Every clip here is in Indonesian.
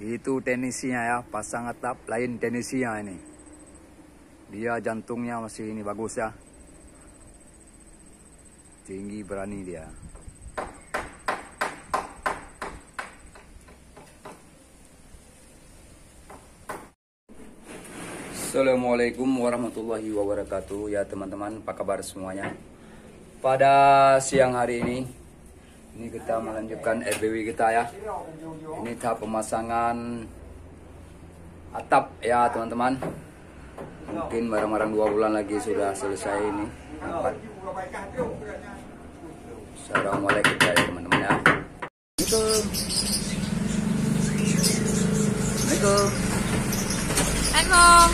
Itu tenisinya ya, pasang atap lain tenisinya ini. Dia jantungnya masih ini bagus ya. Tinggi berani dia. Assalamualaikum warahmatullahi wabarakatuh ya teman-teman apa kabar semuanya pada siang hari ini ini kita melanjutkan RBW kita ya ini tahap pemasangan atap ya teman-teman mungkin barang-barang dua bulan lagi sudah selesai ini dapat Assalamualaikum ya teman-teman ya Assalamualaikum Assalamualaikum Assalamualaikum.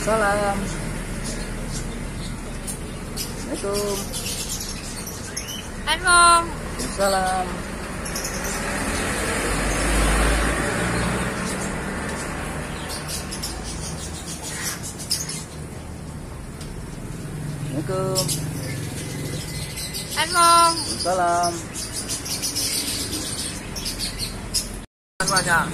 Salam. Assalamualaikum. Anh Hương Salam. Cơm. Anh Hương Salam. Anh vào nhà.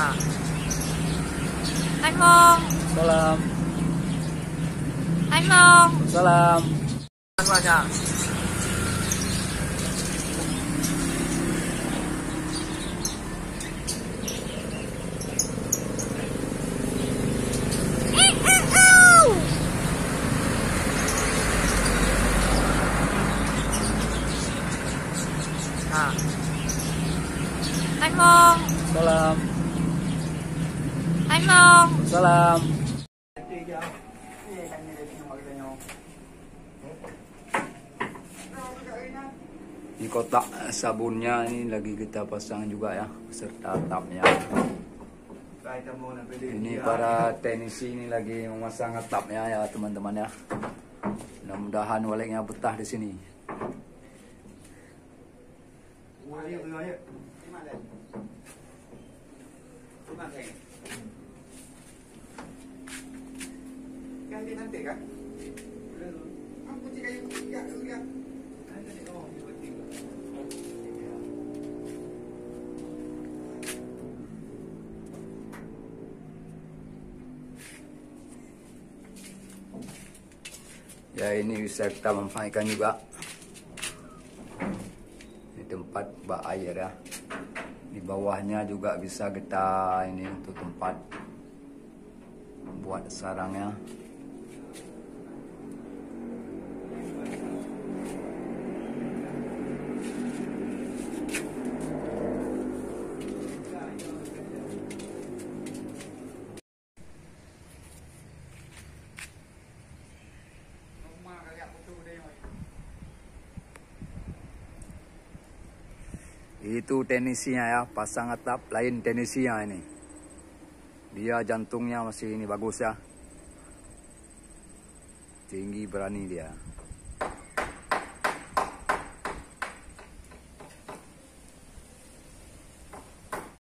à. Anh sao làm anh không sao làm anh qua nhà À. Anh Hương Salam Assalamualaikum. Salam. Di kotak sabunnya ini lagi kita pasang juga ya, serta atapnya. Ini para teknisi ini lagi memasang atapnya ya teman-teman ya. Mudah-mudahan waleknya betah di sini. Ganti nanti kan? Aku jika yang tiga dulu ya. Ini bisa kita manfaatkan juga. Di tempat bak air ya. Di bawahnya juga bisa kita ini untuk tempat buat sarangnya. Itu tenisinya ya, pasang atap lain tenisinya ini. Dia jantungnya masih ini bagus ya. चेंगी बरानी लिया